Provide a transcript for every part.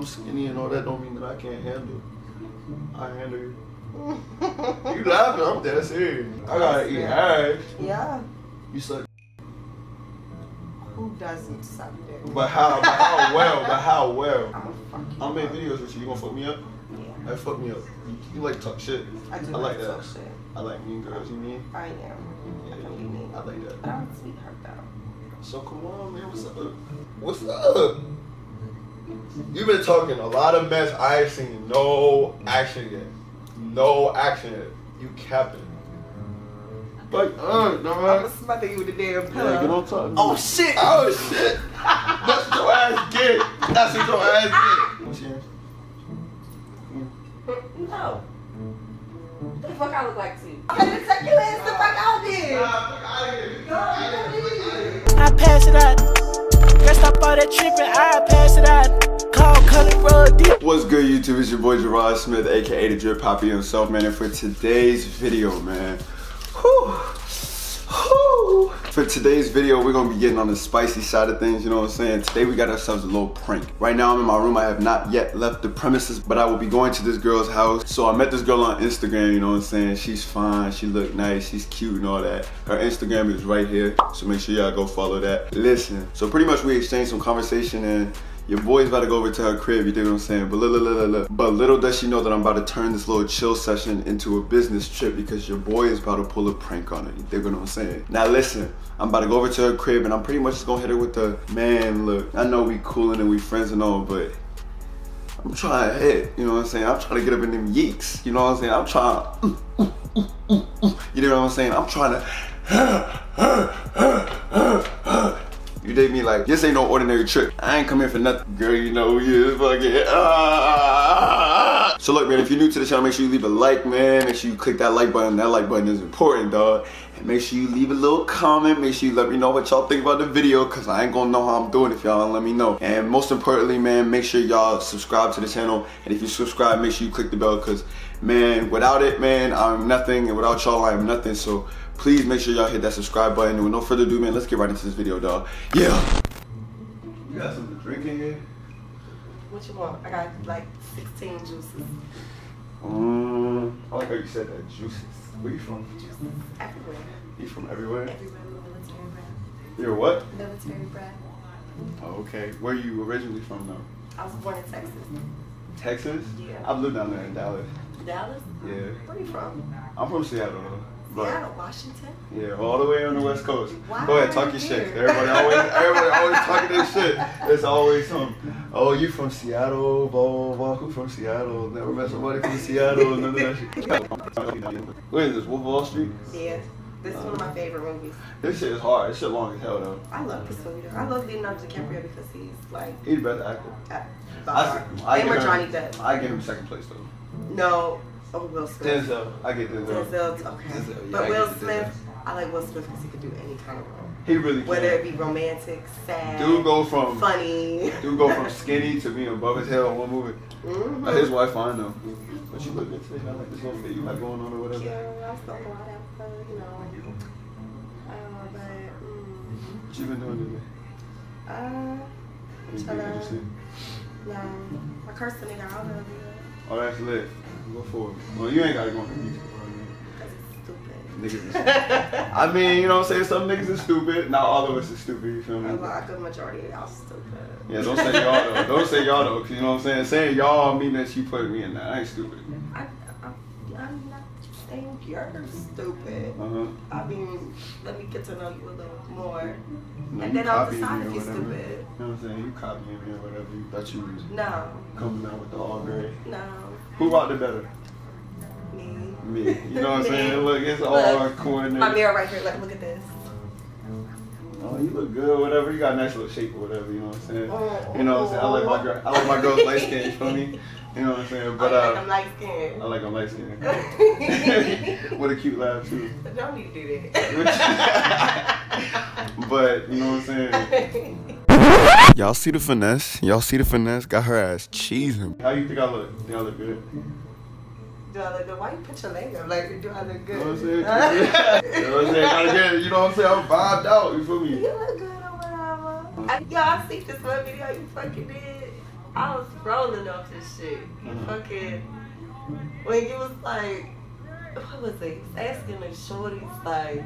I'm skinny and all that don't mean that I can't handle. I handle you. you laughing? I'm dead serious. I gotta eat ass. Yeah. You suck. Who doesn't suck dick? But how? But how well? But how well? I'm gonna fuck you. I'll make up. videos with you. You gonna fuck me up? Yeah. Hey, fuck me up. You, you like to talk shit. I do I like that. talk shit. I like mean girls. You mean? I am. Yeah, I. I like that. I'm a sweetheart though. So come on, man. What's up? What's up? You've been talking a lot of mess. I ain't seen no action yet. No action yet. You capping. Like, uh, I'm gonna smother you with a damn pillow. Yeah, get on top. Oh shit! Oh shit! That's what your ass get. That's what your ass get. What's yours? No. What the fuck I look like to you? I'm gonna take your ass the fuck out there. I pass it out. That I pass it out. What's good, YouTube? It's your boy Jerod Smith, aka the Drip Poppy himself, man. And for today's video, man, whew. For today's video, we're gonna be getting on the spicy side of things. You know what I'm saying? Today we got ourselves a little prank. Right now, I'm in my room. I have not yet left the premises, but I will be going to this girl's house. So I met this girl on Instagram. You know what I'm saying? She's fine. She look nice. She's cute and all that. Her Instagram is right here, so make sure y'all go follow that. Listen. So pretty much we exchanged some conversation and. Your boy's about to go over to her crib, you dig what I'm saying? But little, but little does she know that I'm about to turn this little chill session into a business trip because your boy is about to pull a prank on her. You dig what I'm saying? Now listen, I'm about to go over to her crib and I'm pretty much just gonna hit her with the man. Look, I know we coolin' and we friends and all, but I'm trying to hit. You know what I'm saying? I'm trying to get up in them yeeks. You know what I'm saying? I'm trying. You know what I'm saying? I'm trying to. You dig me like this ain't no ordinary trip. I ain't come here for nothing. Girl, you know you fucking ah. So look man, if you're new to the channel, make sure you leave a like, man. Make sure you click that like button. That like button is important, dog. And make sure you leave a little comment. Make sure you let me know what y'all think about the video, cause I ain't gonna know how I'm doing if y'all don't let me know. And most importantly, man, make sure y'all subscribe to the channel. And if you subscribe, make sure you click the bell, cause man, without it, man, I'm nothing. And without y'all, I'm nothing. So please make sure y'all hit that subscribe button. And with no further ado, man, let's get right into this video, dog. Yeah. You got something to drink in here? What you want? I got like 16 juices. Um, I like how you said that. Juices. Where you from? Juices everywhere. You from everywhere? Everywhere military brat. You're what? Military brat. Oh, okay. Where you originally from though? I was born in Texas. Texas? Yeah. I've lived down there in Dallas. Dallas? Yeah. Where you from? I'm from Seattle though. But Seattle, Washington? yeah, all the way on the west coast. Why Go ahead, talk you your here? shit. Everybody always everybody always talking their shit. It's always some oh you from Seattle, blah blah blah. Who from Seattle? Never met somebody from Seattle, none of that shit. Is this? Wolf of Wall Street? Yeah. This is one of my favorite movies. This shit is hard. This shit long as hell though. I love this movie. though. I love Leonardo DiCaprio because he's like he's the best actor. I, I Him give him- Johnny Depp. I give him second place though. No. Oh, Will Smith. Denzel. I get Denzel. Denzel's okay. Denzel, yeah, but I Will Smith, I like Will Smith because he can do any kind of role. He really can. Whether it be romantic, sad, Dude go from funny. dude go from skinny to being above his head in one movie. Mhm. Uh, His wife fine though. But you look good today. I like this little fit you got going on or whatever. Yeah, I still go out after, you know. Uh, but, mm, What you been doing today? uh, Anything Hello. interesting? no. I cursed the nigga out earlier Oh, that's lit. Go for it. Well, you ain't gotta go on the music. because it's. Niggas is I mean, you know what I'm saying? Some niggas is stupid. Not all of us is stupid, you feel A me? lot, a majority of y'all stupid. Yeah, don't say y'all though. Don't say y'all though, cause you know what I'm saying? Saying y'all mean that you put me in that. I ain't stupid. I, I, I'm not saying you're stupid. Uh-huh. I mean, let me get to know you a little more. No, and then I'll decide if you're stupid. You know what I'm saying? You copying me or whatever. You thought you was No, coming out with the all gray. no, Who rocked it better? me. Me. You know what I'm saying? Look, it's all Look, coordinated. My mirror right here, like, look at this. Oh, you look good, whatever. You got a nice little shape or whatever. You know what I'm saying? Oh, You know what I'm saying? I like my girl. I like my girls light skin. You feel me? You know what I'm saying? But I like uh, I'm light skinned. I like them light skin. With a cute laugh too. Don't need to do that. but you know what I'm saying? Y'all see the finesse? Y'all see the finesse? Got her ass cheesing. How you think I look? Think I look good? do I look good? Why you put your leg up? Like, do I look You know what I'm good? saying? you know what I'm saying? Gotta get it. You know what I'm saying? I'm vibed out. You feel me? you look good or whatever. I, yo, I see this one video you fucking did. I was rolling off this shit. You Mhm. fucking when you was like, what was it? He was asking the shorties like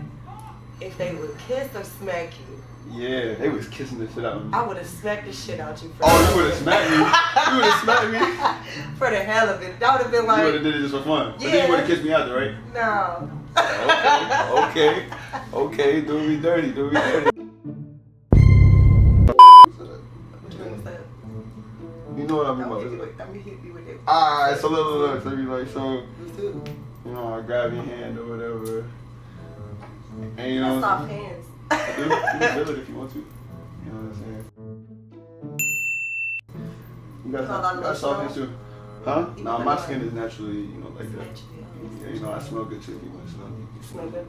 if they would kiss or smack you. Yeah, they was kissing the shit out of me. I would have smacked the shit out you. For Oh, you would have smacked me. You would have smacked me. for the hell of it. That would have been like You would have did it just for fun. Yeah. But then you would have kissed me out after, right? no. Okay, okay, okay. Do me dirty, do me dirty. Which one was? You know what I mean by gonna hit you this. with, I'm gonna hit you with it. Alright, so look, look, look. So you like, so, You know, I grab your hand or whatever. And you know, soft hands. You can feel it if you want to. You know what I'm saying? You got, You got a some, of you got soft too. Huh? You Nah, my skin is naturally, you know, like that. Yeah, you know, I smell good too if you want to smell me. Smell good.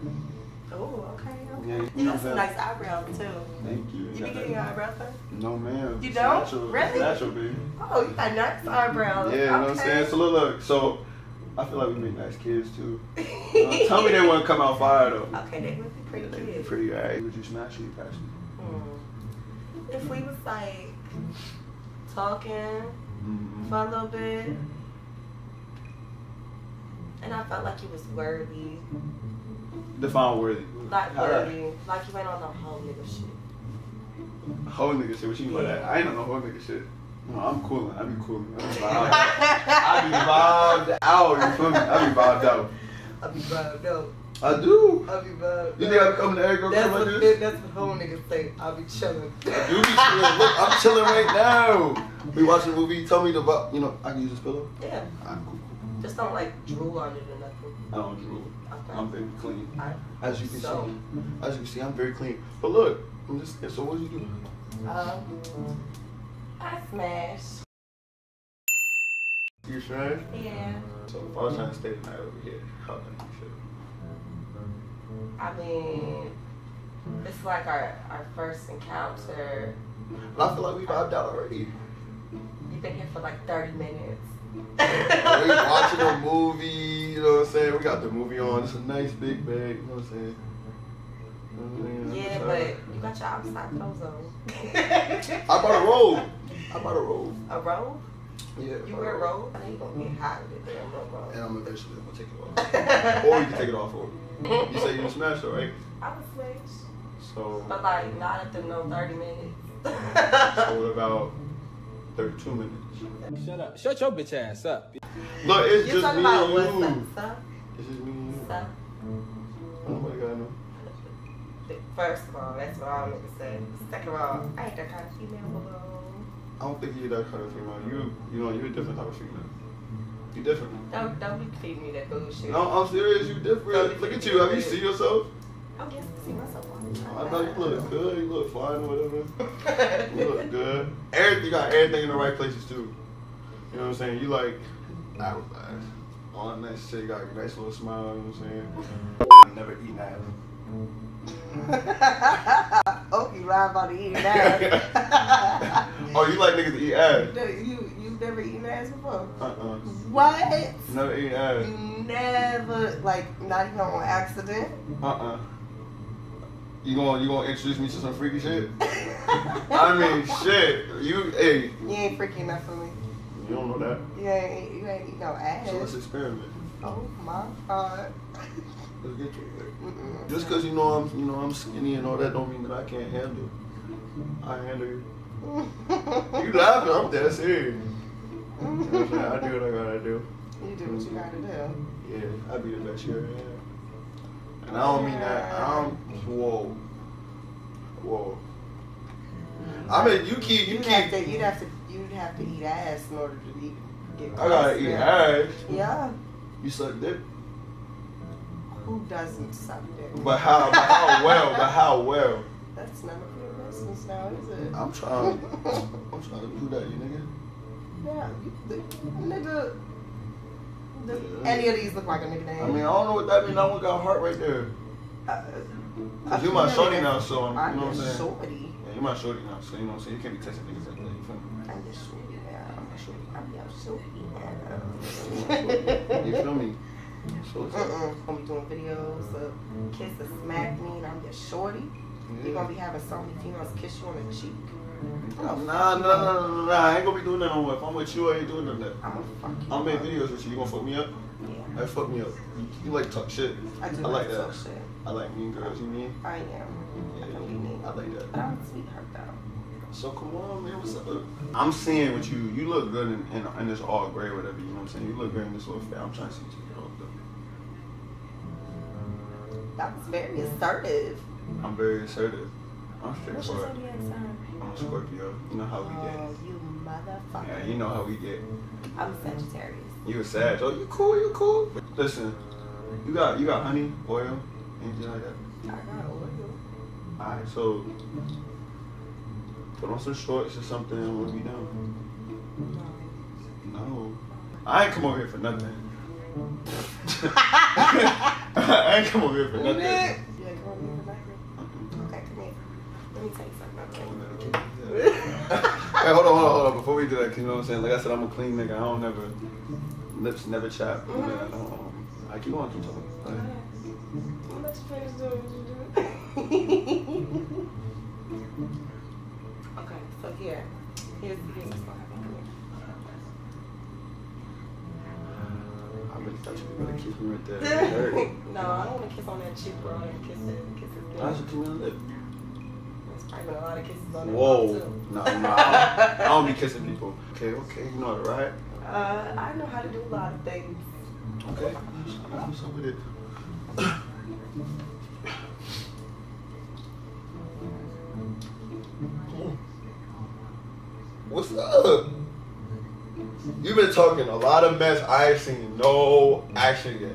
Oh, okay. okay. Yeah, you you got some nice eyebrows too. Thank you. You be Got getting your eyebrows done? No, ma'am. You don't? Natural. Really? It's natural, baby. Oh, you got nice eyebrows. Yeah, you know what I'm saying? So look, look. So I feel like we make nice kids too. Know, tell me they wouldn't come out fire though. Okay, they would be pretty They be cute. pretty alright. Would you smash you, pass me? Hmm. If we was like talking Mm-hmm. for a little bit, and I felt like he was worthy, Define worthy. like All right. worthy, like you went on the whole nigga shit. Whole nigga shit. What you mean by that? I ain't on no whole nigga shit. No, I'm cooling. I be cooling. I be vibed. I be vibed out. You feel me? I be vibed out. I be vibed out. I do. I be vibed You think I be coming to every girl That's come like what, this? that's what whole niggas say. I be chilling. I do be chilling. Look, I'm chilling right now. We watching a movie. Tell me the, bu- you know, I can use this pillow. Yeah. Alright, cool, cool. Just don't like drool on it or nothing. I don't drool. Okay. I'm very clean. I, As you can So? see, as you can see, I'm very clean. But look, I'm just so what you do? um, I smash. You sure? Yeah. So if I was trying to stay the night over here, how can you feel? I mean, it's like our, our first encounter. But I feel like we vibed out already. You've been here for like 30 minutes. we watching a movie, you know what I'm saying? We got the movie on. It's a nice big bag, you know what I'm saying? You know what I'm saying? Yeah, but you got your outside clothes on. I bought a robe. I bought a robe. A robe? Yeah. You wear a a robe? I know you gonna get hot with it, damn robe. And I'm eventually gonna take it off. or you can take it off for me. You say you smashed it, right? I was smash. So, But like, not after no 30 minutes. so what about 32 minutes? Shut up. Shut your bitch ass up. Look, it's you just talking me about and what's you. up, stuff? It's just me and you. Stuff. Nobody gotta know. First of all, that's what all niggas say. Second of all, I ain't that kind of female below. I don't think you're that kind of female. You, you know, you're a different type of female. You different. Don't don't be feeding me that bullshit. No, I'm serious. You different. Look at you. Have you seen yourself? I guess I see myself all the. I know you look good. You look fine or whatever. You look good. Everything, you got everything in the right places too. You know what I'm saying? You like hourglass. All that nice shit. You got a nice little smile. You know what I'm saying? I Never eaten ass. oh, you lying about eating eat ass. Oh, you like niggas to eat ass? No, you you've never eaten ass before? Uh-uh. What? Never eaten ass. Never, like, not even on accident. Uh-uh. You gonna you gonna introduce me to some freaky shit? I mean, shit. You, hey, You ain't freaky enough for me. you don't know that. You ain't you ain't eat no ass. So let's experiment. Oh my god. Let's get to it. Just cause you know I'm you know I'm skinny and all that don't mean that I can't handle. I handle you. You laughing? I'm dead serious. You know what I'm saying? I do what I gotta do. You do what you gotta do. Yeah, I be the best you ever had. And I don't mean that. I don't. Whoa. Whoa. I mean, you keep you You'd have keep. to you'd have to you'd have to eat ass in order to eat get I gotta eat ass. Yeah. You suck dick. Who doesn't suck dick? But how? But how well? But how well? That's none your business now, is it? I'm trying. I'm trying to do that, you nigga. Yeah, you, the, nigga. The, any of these look like a nigga name. I mean, I don't know what that means. I don't got heart right there. uh, Cause you my shorty now, so I'm, I'm you know what I'm saying. shorty. Yeah, you my shorty now, so you know what I'm saying. You can't be texting niggas like that. You feel me? I'm your shorty now. I'm my shorty. I'm your shorty You now. feel me? So it's Mm-mm. Gonna be doing videos of kiss and smack me, and I'm your shorty. You're gonna be having so many females kiss you on the cheek. Nah, nah, nah, nah, nah. I ain't gonna be doing that no more. If I'm with you, I ain't doing none of that. I'm gonna fuck you. I'll make videos with you. You gonna fuck me up? Yeah. Hey, fuck me up. You, you like talk shit. I do I like that. that. Shit. I like mean girls. You mean? I am. I can be mean. I like that. But I'm a sweetheart though. So come on, man. What's up? I'm seeing what you. You look good in, in, in this all gray, whatever. You know what I'm saying? You look good in this little fit. I'm trying to see what you. That was very assertive. I'm very assertive. I'm straightforward. I'm a Scorpio. You know how we get. Oh, you motherfucker. Yeah, you know how we get. I'm a Sagittarius. You a Sag. Oh, you cool. You cool. Listen, you got you got honey, oil, anything like that. I got oil. Alright, so put on some shorts or something and we'll be done. No. I ain't come over here for nothing. I ain't come over here for nothing. Yeah, come on, in the bathroom. Okay, come here. Let me tell you something, okay? hey, hold on, hold on, hold on. Before we do that, you know what I'm saying? Like I said, I'm a clean nigga. I don't never lips never chap. Mhm. I don't. Um, I keep on, keep talking. Like, I'll let you finish doing what you do. okay, so here. Here's, here's what's gonna happen. I really thought you were gonna kiss me right there. It here. hurt. no, I don't want to kiss on that cheek, bro. I kiss it. Kiss it. Why should you lip? There's probably been a lot of kisses on Whoa. too. No, no, I don't, I don't be kissing people. Okay, okay, you know it, right? Uh, I know how to do a lot of things. Okay. What's up with it? What's up? You've been talking a lot of mess. I ain't seen no action yet.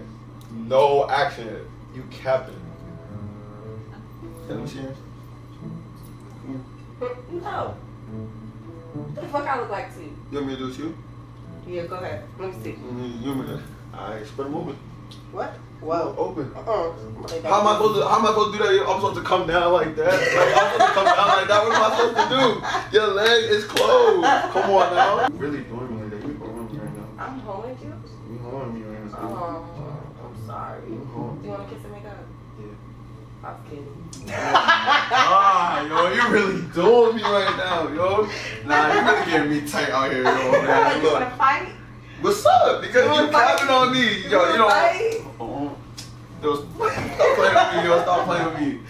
No action yet. You capping. Let me see. It. No. What the fuck I look like to you? You want me to do it to you? Yeah, go ahead. Let me see. Mm, You want me to? Alright, spread them open. What? Whoa. Open. Uh-uh. How am I supposed to? How am I supposed to do that? I'm supposed to come down like that. Like, I'm supposed to come down like that. What am I supposed to do? Your leg is closed. Come on now. You really doing me like that? You going me right now? I'm holding you. You holding me right now? Oh, I'm sorry. You Do you want to kiss and make up? Yeah. I'm kidding. Ah, yo, you really doing me right now, yo. Nah, you really getting me tight out here, yo. Man, you look, fight? what's up? Because You you wanna capping on me, yo. You wanna know. fight? Yo, stop playing with me, yo. Stop playing with me.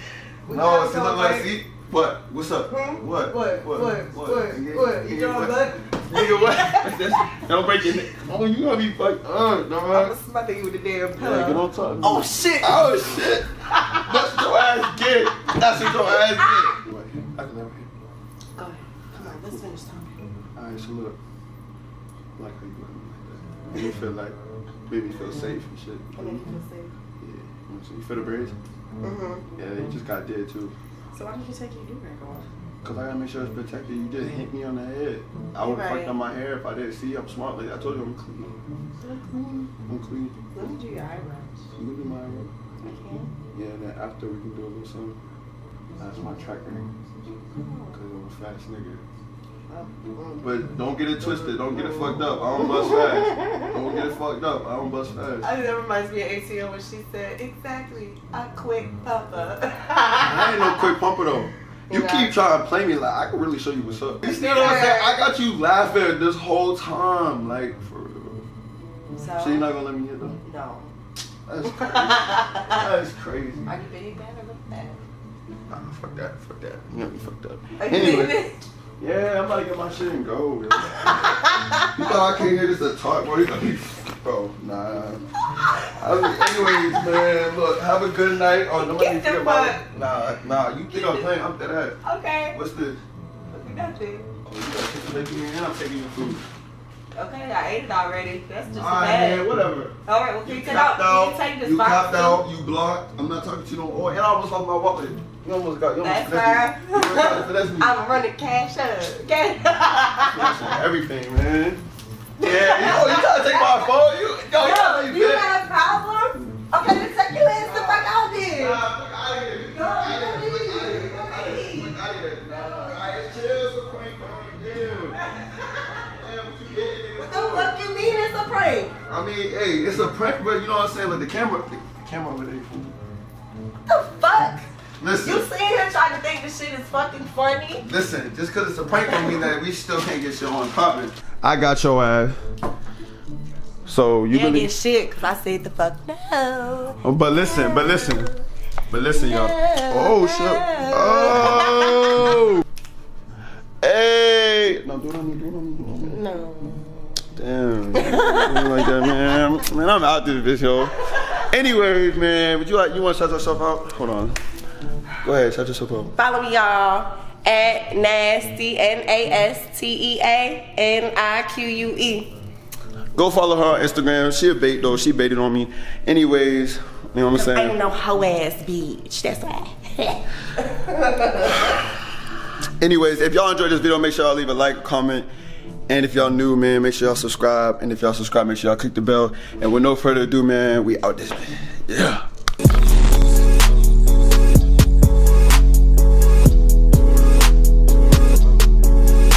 We No, see, go look like, see, what? What's up? Hmm? What? What? What? What? Nigga, What? nigga, You doing what? Nigga, what? That's- Don't break your neck. Oh, you gonna be fucked up, no I'm gonna smother you with a damn pillow. Yeah, get on top. Oh shit! Oh shit! That's what your ass get. That's what your ass get. Wait, I can never hear. Go ahead. Come on, let's finish talking. Alright, so look. Like how you like that. Me feel like, make me feel safe and shit. What make you feel safe? Yeah. You know what I'm saying? You feel the braids? Mm-hmm. Yeah, you just got dead too. So why did you take your do rag off? Cause I gotta make sure it's protected. You just hit me on the head. I would have Right. fucked up my hair if I didn't see. I'm smart. Like I told you, I'm clean. I'm clean. Let me do your eyebrows. You can do my eyebrow. I can. Yeah, and then after we can do a little something. That's my track record. Cause I'm a fast nigga. Oh. But don't get it twisted. Don't get it fucked up. I don't bust fast. Don't get it fucked up. I don't bust fast. I think that reminds me of ATL when she said, exactly, a quick papa. I ain't no quick pumper though. You keep trying to play me like I can really show you what's up. You see what I'm saying? I got you laughing this whole time, like for real. So, So you're not gonna let me hit though? no. That's crazy. That's crazy. Are you big bad or look bad? Nah, fuck that. Fuck that. You got me fucked up. Anyway. Yeah, I'm about to get my shit and go. You thought I came here just to talk, bro? You got me, bro. Nah. I mean, anyways, man, look, have a good night. Oh, nobody Get the about Nah, nah. You think I'm playing? I'm dead ass. Okay. What's this? Nothing. Oh, you got chicken bacon and I'm taking your food. Okay, I ate it already. That's just Alright, bad. man, whatever. All right, well, can you, take capped out? Can you take this You box copped too? out. You blocked. I'm not talking to you no more. And I almost lost my wallet. You almost got. You almost That's finessed me. You almost tried to finesse me. I'm running cash up. Finessing everything, man. Yeah, yo, you trying to take my phone? You, yo, you Yo, you got a problem? Okay, then take your ass the fuck out there. Nah, fuck outta here. Go, Fuck go leave. outta here. Go Fuck outta here. leave. Fuck outta here. Alright, chill, so quick, man. Damn. Damn, what you getting, What the fuck you mean it's a prank? I mean, hey, it's a prank, but you know what I'm saying? Like the camera, the camera over there. What the fuck? Listen. You sitting here trying to think this shit is fucking funny? Listen, just because it's a prank don't mean that we still can't get shit on popping. I got your ass. So you didn't really. get shit because I said the fuck no. Oh, but listen, but listen, but listen, y'all. Oh shit. Oh. Hey. No, do it on me. Do it on me. Do it on me. No. Damn. Like that, man. Man, I'm out of this bitch, yo. Anyways, man, would you like you want to shout yourself out? Hold on. Go ahead, shout yourself out. Follow me, y'all, at Nasty, N A S T E A N I Q U E. Go follow her on Instagram. She a bait though. She baited on me. Anyways, you know what I'm saying? I ain't no hoe ass bitch. That's why. Anyways, if y'all enjoyed this video, make sure y'all leave a like, comment, and if y'all new, man, make sure y'all subscribe. And if y'all subscribe, make sure y'all click the bell. And with no further ado, man, we out this. Yeah.